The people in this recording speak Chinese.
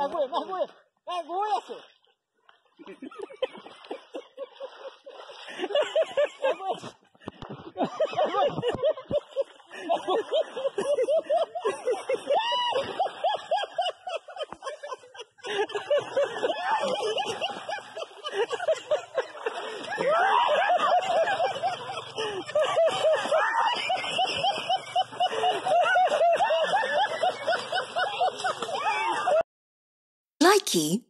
来过来，来过来，Nike